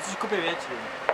Musíš koupit větší.